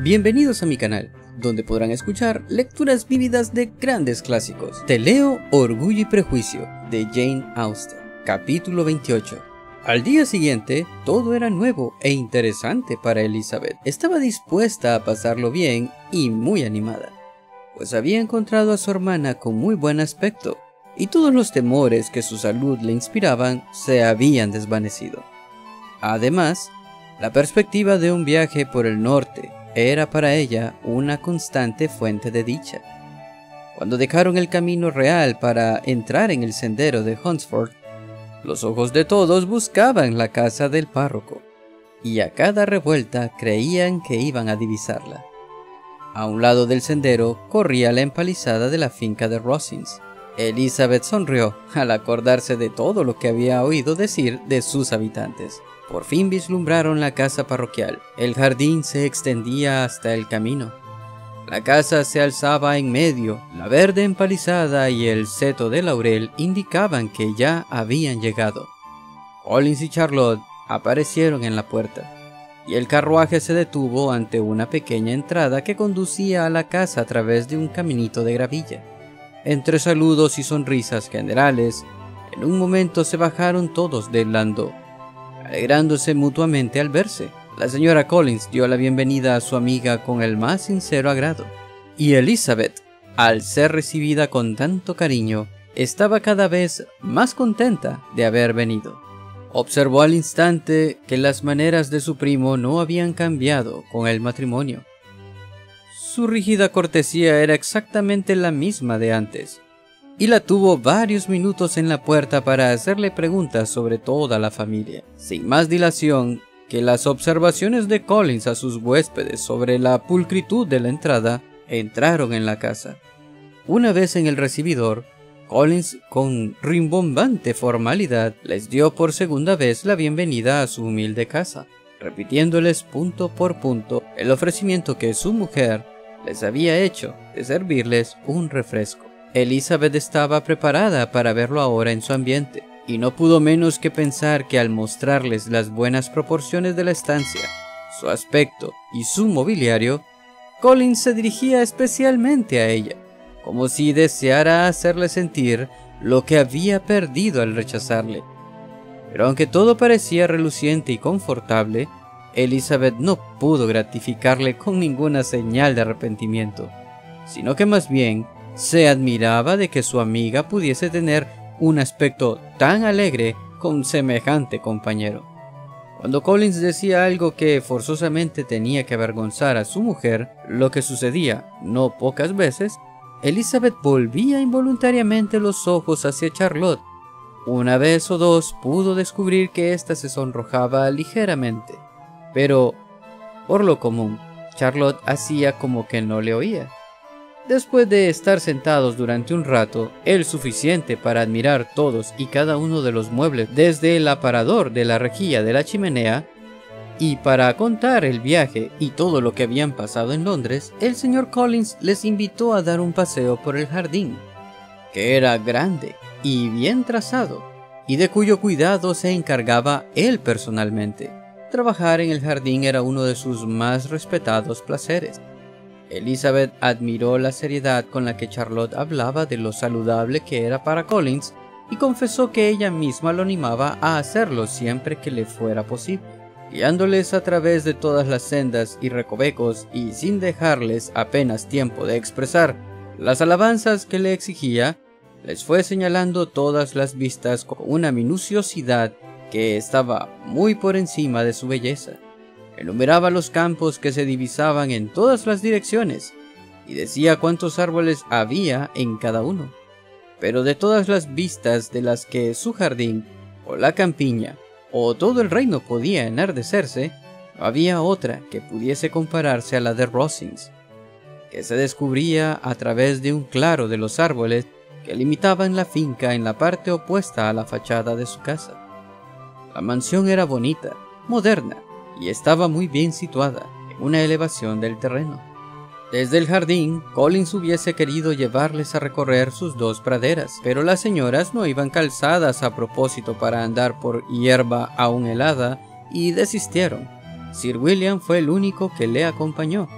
Bienvenidos a mi canal, donde podrán escuchar lecturas vívidas de grandes clásicos. Te leo Orgullo y Prejuicio, de Jane Austen, capítulo 28. Al día siguiente, todo era nuevo e interesante para Elizabeth. Estaba dispuesta a pasarlo bien y muy animada, pues había encontrado a su hermana con muy buen aspecto, y todos los temores que su salud le inspiraban se habían desvanecido. Además, la perspectiva de un viaje por el norte era para ella una constante fuente de dicha. Cuando dejaron el camino real para entrar en el sendero de Hunsford, los ojos de todos buscaban la casa del párroco, y a cada revuelta creían que iban a divisarla. A un lado del sendero corría la empalizada de la finca de Rossins. Elizabeth sonrió al acordarse de todo lo que había oído decir de sus habitantes. Por fin vislumbraron la casa parroquial. El jardín se extendía hasta el camino. La casa se alzaba en medio, la verde empalizada y el seto de laurel indicaban que ya habían llegado. Collins y Charlotte aparecieron en la puerta, y el carruaje se detuvo ante una pequeña entrada que conducía a la casa a través de un caminito de gravilla. Entre saludos y sonrisas generales, en un momento se bajaron todos del landó alegrándose mutuamente al verse. La señora Collins dio la bienvenida a su amiga con el más sincero agrado, y Elizabeth, al ser recibida con tanto cariño, estaba cada vez más contenta de haber venido. Observó al instante que las maneras de su primo no habían cambiado con el matrimonio. Su rígida cortesía era exactamente la misma de antes, y la tuvo varios minutos en la puerta para hacerle preguntas sobre toda la familia. Sin más dilación que las observaciones de Collins a sus huéspedes sobre la pulcritud de la entrada, entraron en la casa. Una vez en el recibidor, Collins, con rimbombante formalidad, les dio por segunda vez la bienvenida a su humilde casa, repitiéndoles punto por punto el ofrecimiento que su mujer les había hecho de servirles un refresco. Elizabeth estaba preparada para verlo ahora en su ambiente, y no pudo menos que pensar que al mostrarles las buenas proporciones de la estancia, su aspecto y su mobiliario, Collins se dirigía especialmente a ella, como si deseara hacerle sentir lo que había perdido al rechazarle. Pero aunque todo parecía reluciente y confortable, Elizabeth no pudo gratificarle con ninguna señal de arrepentimiento, sino que más bien se admiraba de que su amiga pudiese tener un aspecto tan alegre con semejante compañero. Cuando Collins decía algo que forzosamente tenía que avergonzar a su mujer, lo que sucedía no pocas veces, Elizabeth volvía involuntariamente los ojos hacia Charlotte. Una vez o dos pudo descubrir que ésta se sonrojaba ligeramente, pero, por lo común, Charlotte hacía como que no le oía. Después de estar sentados durante un rato, el suficiente para admirar todos y cada uno de los muebles desde el aparador de la rejilla de la chimenea, y para contar el viaje y todo lo que habían pasado en Londres, el señor Collins les invitó a dar un paseo por el jardín, que era grande y bien trazado, y de cuyo cuidado se encargaba él personalmente. Trabajar en el jardín era uno de sus más respetados placeres. Elizabeth admiró la seriedad con la que Charlotte hablaba de lo saludable que era para Collins y confesó que ella misma lo animaba a hacerlo siempre que le fuera posible. Guiándoles a través de todas las sendas y recovecos y sin dejarles apenas tiempo de expresar las alabanzas que le exigía, les fue señalando todas las vistas con una minuciosidad que estaba muy por encima de su belleza. Enumeraba los campos que se divisaban en todas las direcciones y decía cuántos árboles había en cada uno. Pero de todas las vistas de las que su jardín, o la campiña, o todo el reino podía enardecerse, no había otra que pudiese compararse a la de Rosings, que se descubría a través de un claro de los árboles que limitaban la finca en la parte opuesta a la fachada de su casa. La mansión era bonita, moderna, y estaba muy bien situada, en una elevación del terreno. Desde el jardín, Collins hubiese querido llevarles a recorrer sus dos praderas, pero las señoras no iban calzadas a propósito para andar por hierba aún helada y desistieron. Sir William fue el único que le acompañó,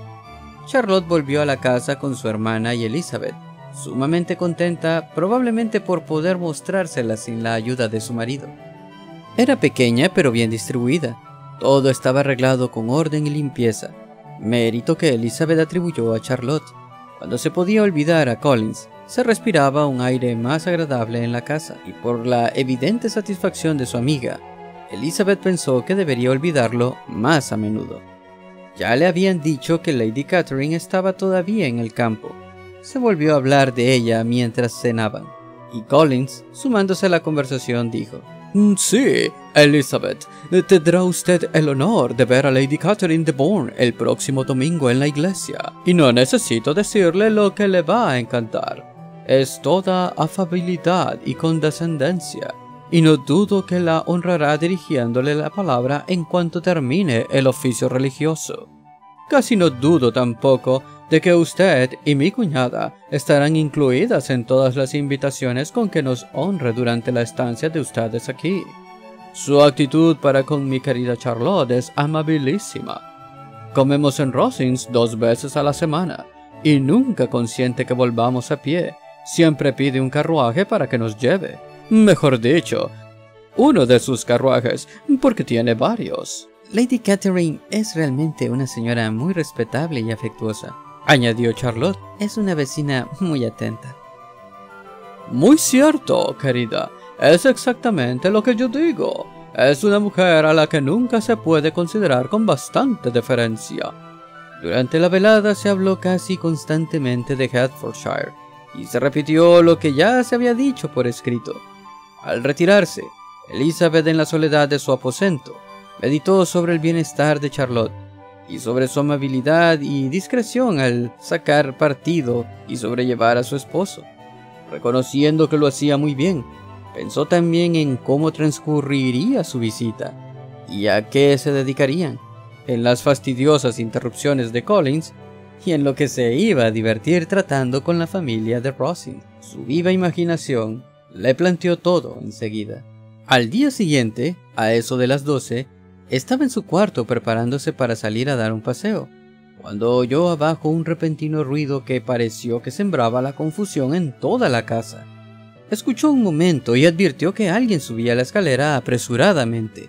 Charlotte volvió a la casa con su hermana y Elizabeth, sumamente contenta probablemente por poder mostrársela sin la ayuda de su marido. Era pequeña pero bien distribuida. Todo estaba arreglado con orden y limpieza, mérito que Elizabeth atribuyó a Charlotte. Cuando se podía olvidar a Collins, se respiraba un aire más agradable en la casa, y por la evidente satisfacción de su amiga, Elizabeth pensó que debería olvidarlo más a menudo. Ya le habían dicho que Lady Catherine estaba todavía en el campo. Se volvió a hablar de ella mientras cenaban, y Collins, sumándose a la conversación, dijo, mm, Sí, Elizabeth, tendrá usted el honor de ver a Lady Catherine de Bourne el próximo domingo en la iglesia, y no necesito decirle lo que le va a encantar. Es toda afabilidad y condescendencia, y no dudo que la honrará dirigiéndole la palabra en cuanto termine el oficio religioso. Casi no dudo tampoco de que usted y mi cuñada estarán incluidas en todas las invitaciones con que nos honre durante la estancia de ustedes aquí. Su actitud para con mi querida Charlotte es amabilísima. Comemos en Rosings dos veces a la semana y nunca consiente que volvamos a pie. Siempre pide un carruaje para que nos lleve. Mejor dicho, uno de sus carruajes, porque tiene varios. Lady Catherine es realmente una señora muy respetable y afectuosa, añadió Charlotte. Es una vecina muy atenta. Muy cierto, querida. Es exactamente lo que yo digo. Es una mujer a la que nunca se puede considerar con bastante deferencia. Durante la velada se habló casi constantemente de Hertfordshire, y se repitió lo que ya se había dicho por escrito. Al retirarse, Elizabeth en la soledad de su aposento, meditó sobre el bienestar de Charlotte y sobre su amabilidad y discreción al sacar partido y sobrellevar a su esposo. Reconociendo que lo hacía muy bien, pensó también en cómo transcurriría su visita y a qué se dedicarían, en las fastidiosas interrupciones de Collins y en lo que se iba a divertir tratando con la familia de Rosin. Su viva imaginación le planteó todo enseguida. Al día siguiente, a eso de las doce, estaba en su cuarto preparándose para salir a dar un paseo, cuando oyó abajo un repentino ruido que pareció que sembraba la confusión en toda la casa. Escuchó un momento y advirtió que alguien subía la escalera apresuradamente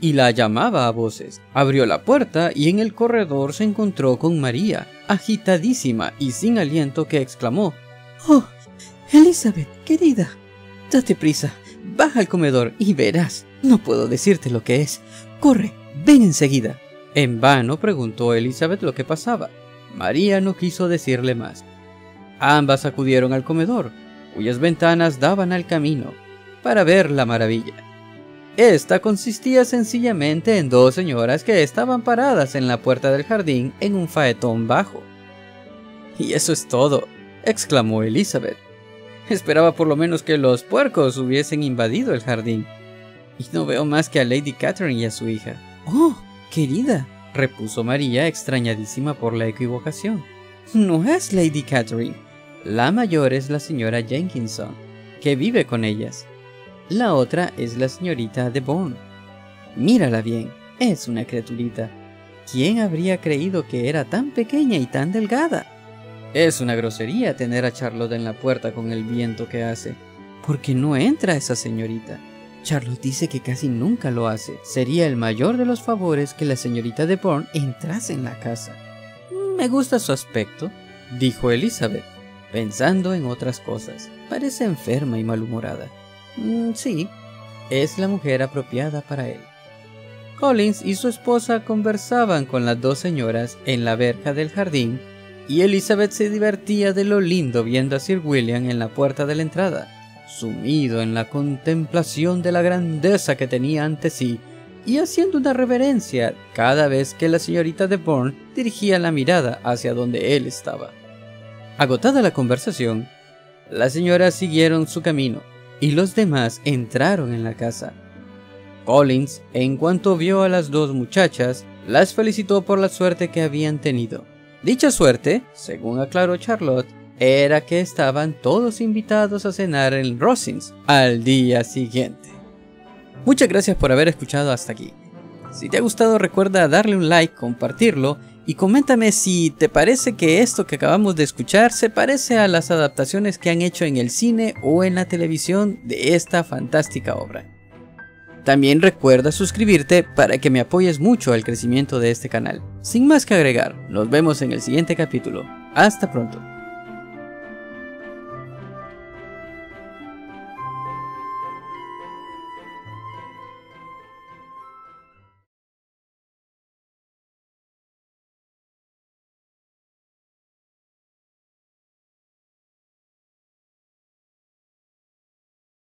y la llamaba a voces. Abrió la puerta y en el corredor se encontró con María, agitadísima y sin aliento, que exclamó Oh, Elizabeth, querida, date prisa, baja al comedor y verás. No puedo decirte lo que es. Corre, ven enseguida. En vano preguntó Elizabeth lo que pasaba. María no quiso decirle más. Ambas acudieron al comedor, cuyas ventanas daban al camino, para ver la maravilla. Esta consistía sencillamente en dos señoras que estaban paradas en la puerta del jardín en un faetón bajo. Y eso es todo, exclamó Elizabeth. Esperaba por lo menos que los puercos hubiesen invadido el jardín. Y no veo más que a Lady Catherine y a su hija. Oh, querida, repuso María extrañadísima por la equivocación. No es Lady Catherine. La mayor es la señora Jenkinson, que vive con ellas. La otra es la señorita de Bourne. Mírala bien, es una criaturita. ¿Quién habría creído que era tan pequeña y tan delgada? Es una grosería tener a Charlotte en la puerta con el viento que hace. porque no entra esa señorita? Charlotte dice que casi nunca lo hace. Sería el mayor de los favores que la señorita de Bourne entrase en la casa. Me gusta su aspecto, dijo Elizabeth, pensando en otras cosas. Parece enferma y malhumorada. Mm, sí, es la mujer apropiada para él. Collins y su esposa conversaban con las dos señoras en la verja del jardín y Elizabeth se divertía de lo lindo viendo a Sir William en la puerta de la entrada, sumido en la contemplación de la grandeza que tenía ante sí y haciendo una reverencia cada vez que la señorita de Bourne dirigía la mirada hacia donde él estaba. Agotada la conversación, las señoras siguieron su camino y los demás entraron en la casa. Collins, en cuanto vio a las dos muchachas, las felicitó por la suerte que habían tenido Dicha suerte, según aclaró Charlotte, era que estaban todos invitados a cenar en Rosings al día siguiente. Muchas gracias por haber escuchado hasta aquí. Si te ha gustado recuerda darle un like, compartirlo y coméntame si te parece que esto que acabamos de escuchar se parece a las adaptaciones que han hecho en el cine o en la televisión de esta fantástica obra. También recuerda suscribirte para que me apoyes mucho al crecimiento de este canal. Sin más que agregar, nos vemos en el siguiente capítulo. Hasta pronto.